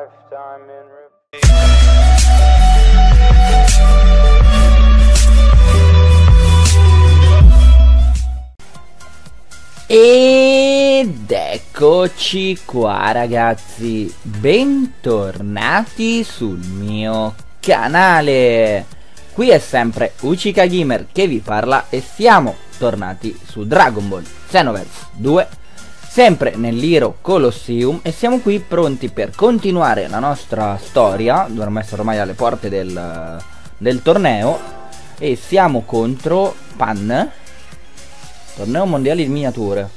lifetime in. Ed eccoci qua ragazzi, bentornati sul mio canale. Qui è sempre Uchika Gamer che vi parla e siamo tornati su Dragon Ball Xenoverse 2, sempre nell'Hero Colosseum e siamo qui pronti per continuare la nostra storia, dovremmo essere ormai alle porte del, del torneo e siamo contro Pan Torneo mondiale di miniature.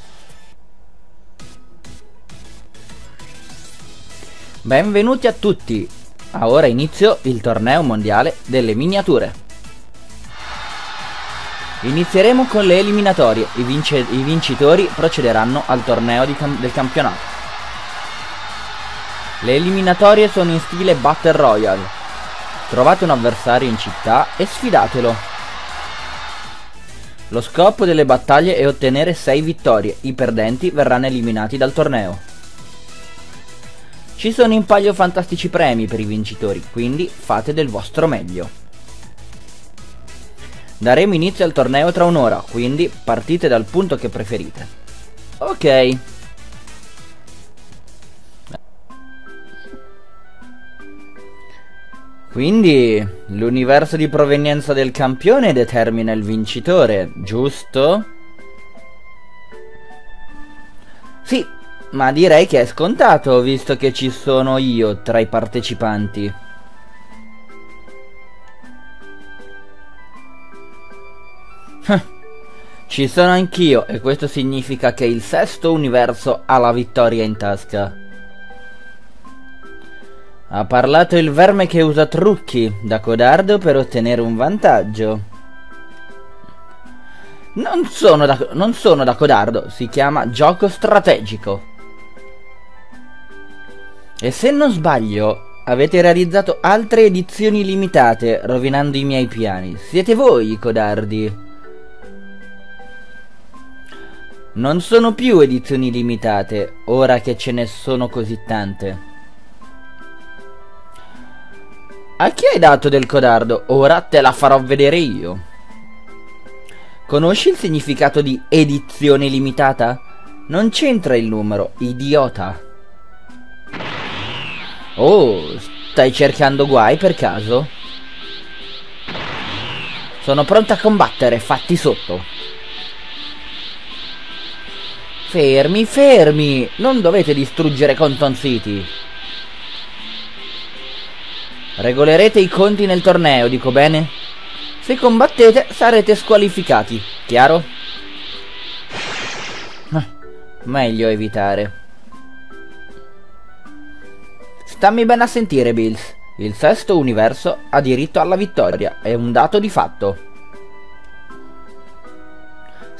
Benvenuti a tutti. A ora inizio il torneo mondiale delle miniature. Inizieremo con le eliminatorie. I, vince- i vincitori procederanno al torneo cam- del campionato. Le eliminatorie sono in stile Battle Royale. Trovate un avversario in città e sfidatelo. Lo scopo delle battaglie è ottenere 6 vittorie, i perdenti verranno eliminati dal torneo. Ci sono in palio fantastici premi per i vincitori, quindi fate del vostro meglio. Daremo inizio al torneo tra un'ora, quindi partite dal punto che preferite. Ok. Quindi l'universo di provenienza del campione determina il vincitore, giusto? Sì, ma direi che è scontato visto che ci sono io tra i partecipanti. Ci sono anch'io e questo significa che il sesto universo ha la vittoria in tasca. Ha parlato il verme che usa trucchi da codardo per ottenere un vantaggio. Non sono da, non sono da codardo, si chiama gioco strategico. E se non sbaglio, avete realizzato altre edizioni limitate, rovinando i miei piani. Siete voi i codardi. Non sono più edizioni limitate, ora che ce ne sono così tante. A chi hai dato del codardo? Ora te la farò vedere io. Conosci il significato di edizione limitata? Non c'entra il numero, idiota. Oh, stai cercando guai per caso? Sono pronta a combattere, fatti sotto. Fermi, fermi! Non dovete distruggere Conton City. Regolerete i conti nel torneo, dico bene? Se combattete sarete squalificati, chiaro? Ah, meglio evitare. Stammi bene a sentire, Bills. Il sesto universo ha diritto alla vittoria, è un dato di fatto.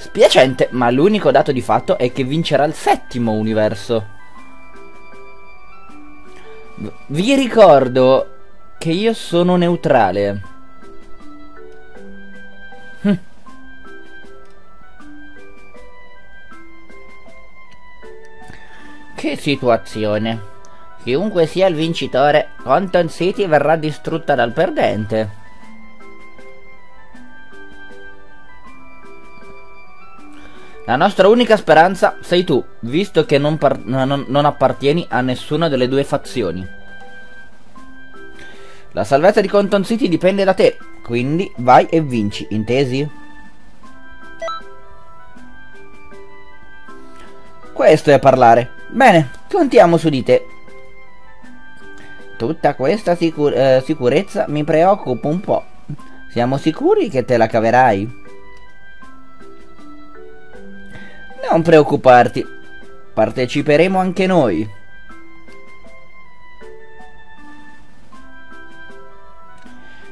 Spiacente, ma l'unico dato di fatto è che vincerà il settimo universo. Vi ricordo che io sono neutrale. Hm. Che situazione. Chiunque sia il vincitore, Conton City verrà distrutta dal perdente. La nostra unica speranza sei tu, visto che non, non- non appartieni a nessuna delle due fazioni. La salvezza di Conton City dipende da te, quindi vai e vinci, intesi? Questo è parlare. Bene, contiamo su di te. Tutta questa sicur- eh, sicurezza mi preoccupa un po'. Siamo sicuri che te la caverai? Non preoccuparti, parteciperemo anche noi.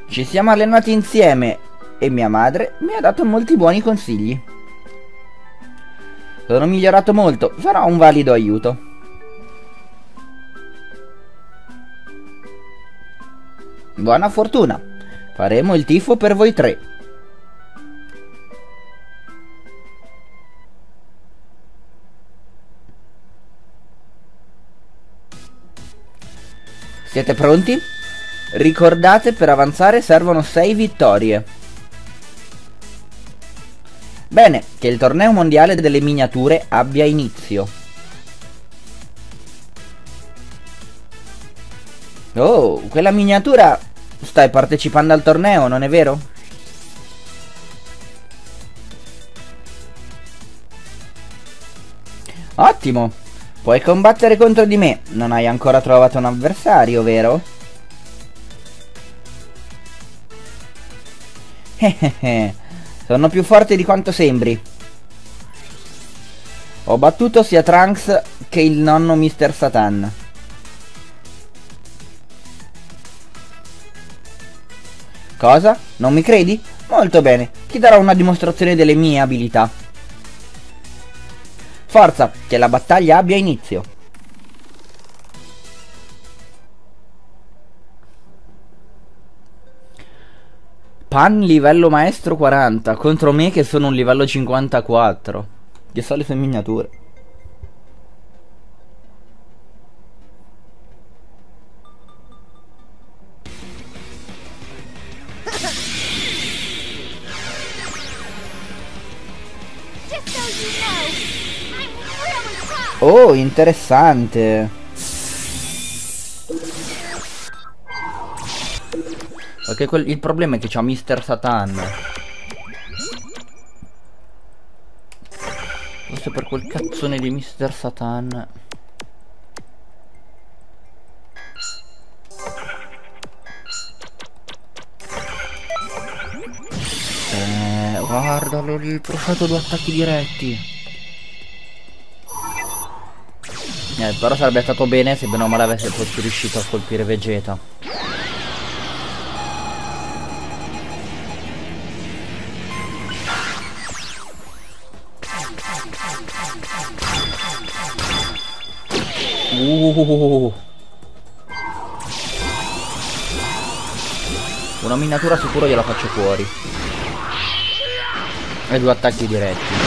Ci siamo allenati insieme e mia madre mi ha dato molti buoni consigli. Sono migliorato molto, sarà un valido aiuto. Buona fortuna. Faremo il tifo per voi tre. Siete pronti? Ricordate per avanzare servono 6 vittorie. Bene, che il torneo mondiale delle miniature abbia inizio. Oh, quella miniatura stai partecipando al torneo, non è vero? Ottimo! Puoi combattere contro di me. Non hai ancora trovato un avversario, vero? Sono più forte di quanto sembri. Ho battuto sia Trunks che il nonno Mr. Satan. Cosa? Non mi credi? Molto bene, ti darò una dimostrazione delle mie abilità. Forza, che la battaglia abbia inizio. Pan livello maestro 40 contro me che sono un livello 54. Che so le sue miniature. Oh, interessante. Perché quel- il problema è che c'ha Mr. Satan. Forse per quel cazzone di Mr. Satan. Eh, guardalo lì, ho fatto due attacchi diretti. Eh, però sarebbe stato bene se bene o male avesse fosse riuscito a colpire Vegeta. Uh. Una miniatura sicuro gliela faccio fuori. E due attacchi diretti.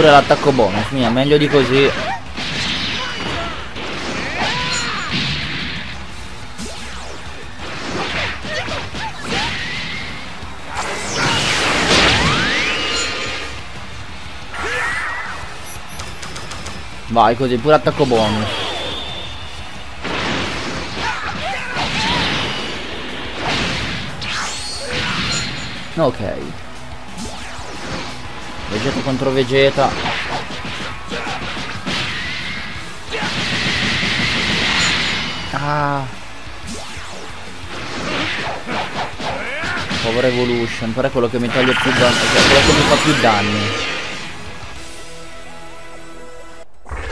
Pure l'attacco bonus, mia, meglio di così. Vai così, pure attacco bonus. Ok. Vegeta contro Vegeta. Ah. Power Evolution, però è quello che mi toglie più danni, cioè quello che mi fa più danni.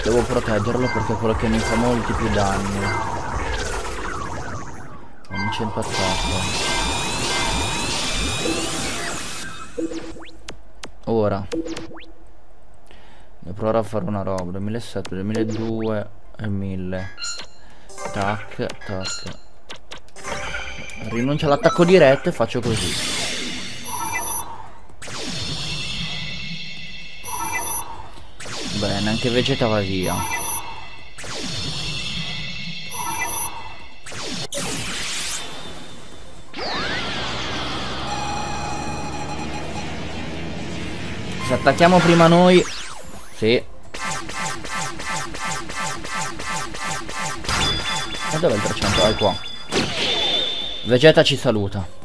Devo proteggerlo perché è quello che mi fa molti più danni. Non c'è impazzato. Ora. Devo provare a fare una roba. 2007, 2002 e 1000 Tac, tac. Rinuncio all'attacco diretto e faccio così. Bene, anche Vegeta va via Se attacchiamo prima noi Sì. E dov'è il 300? Ah, è qua. Vegeta ci saluta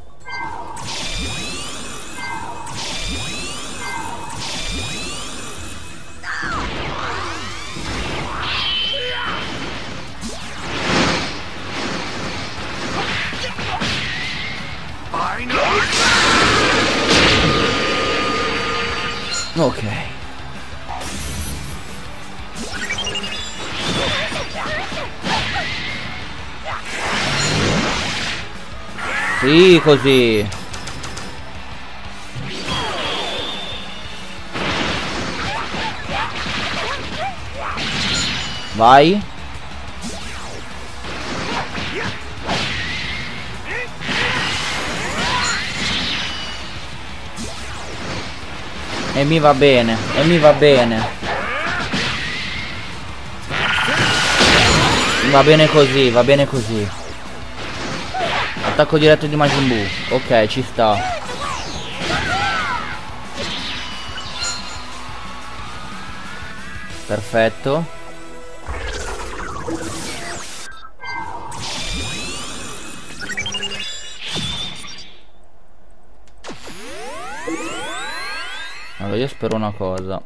Sì, così. Vai. E mi va bene, e mi va bene. Va bene così, va bene così. Attacco diretto di Majin Buu. Ok, ci sta. Perfetto. Allora io spero una cosa.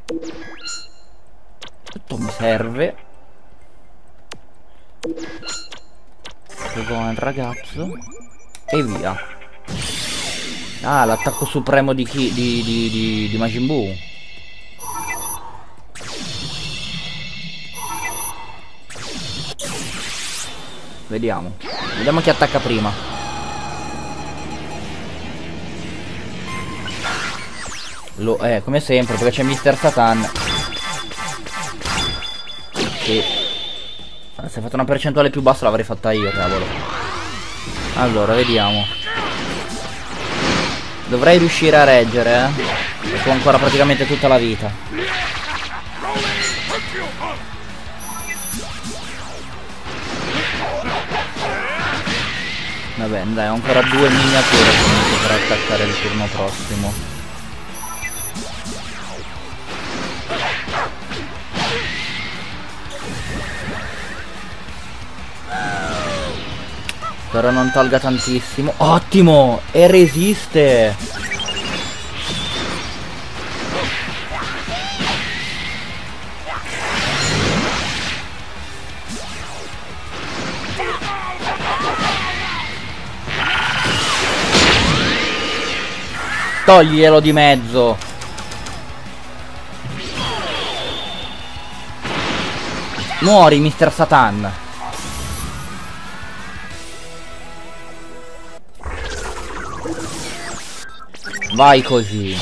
Tutto mi serve. Prego il ragazzo. E via. Ah, l'attacco supremo di chi? Di, di, di, di Majin Buu. Vediamo. Vediamo chi attacca prima. Lo, eh, come sempre, perché c'è Mr. Satan. Sì. Se fatto una percentuale più bassa l'avrei fatta io, cavolo. Allora, vediamo. Dovrei riuscire a reggere, eh. Ho ancora praticamente tutta la vita. Va bene, dai, ho ancora due miniature comunque per attaccare il turno prossimo. Spero non tolga tantissimo. Ottimo! E resiste! Toglielo di mezzo. Muori, Mr. Satan. Vai così.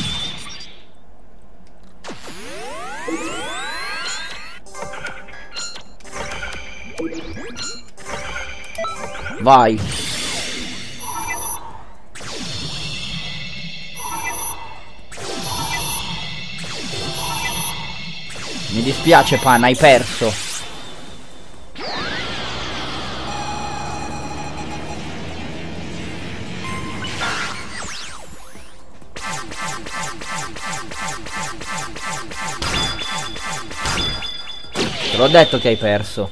Vai. Mi dispiace Pan, hai perso. Te l'ho detto che hai perso.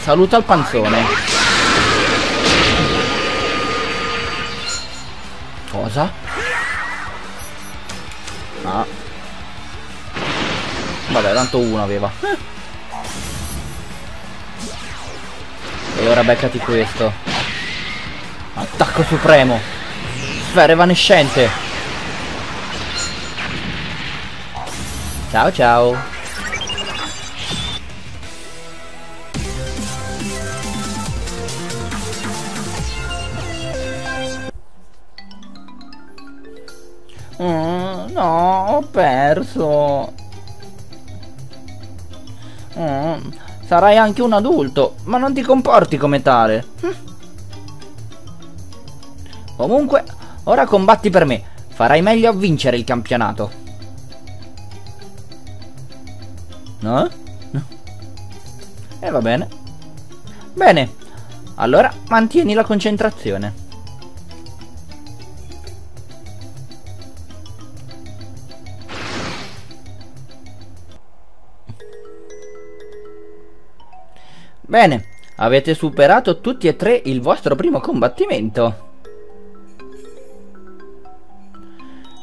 Saluta il panzone. Cosa? Ah. Vabbè, tanto uno aveva. E ora beccati questo. Attacco supremo. Sfera evanescente. Ciao ciao. Mm, no, ho perso. Mm, sarai anche un adulto, ma non ti comporti come tale. Hm. Comunque, ora combatti per me. Farai meglio a vincere il campionato. No? No. E eh, va bene. Bene. Allora, mantieni la concentrazione. Bene, avete superato tutti e tre il vostro primo combattimento.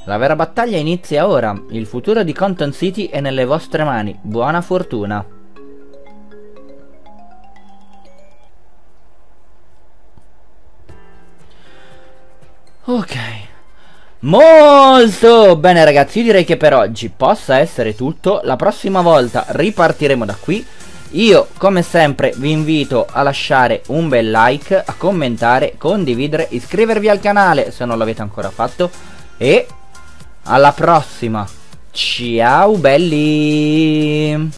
La vera battaglia inizia ora. Il futuro di Conton City è nelle vostre mani. Buona fortuna. Ok. Molto bene ragazzi, io direi che per oggi possa essere tutto. La prossima volta ripartiremo da qui Io come sempre vi invito a lasciare un bel like, a commentare, condividere, iscrivervi al canale se non l'avete ancora fatto e alla prossima. Ciao belli!